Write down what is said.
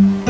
Bye.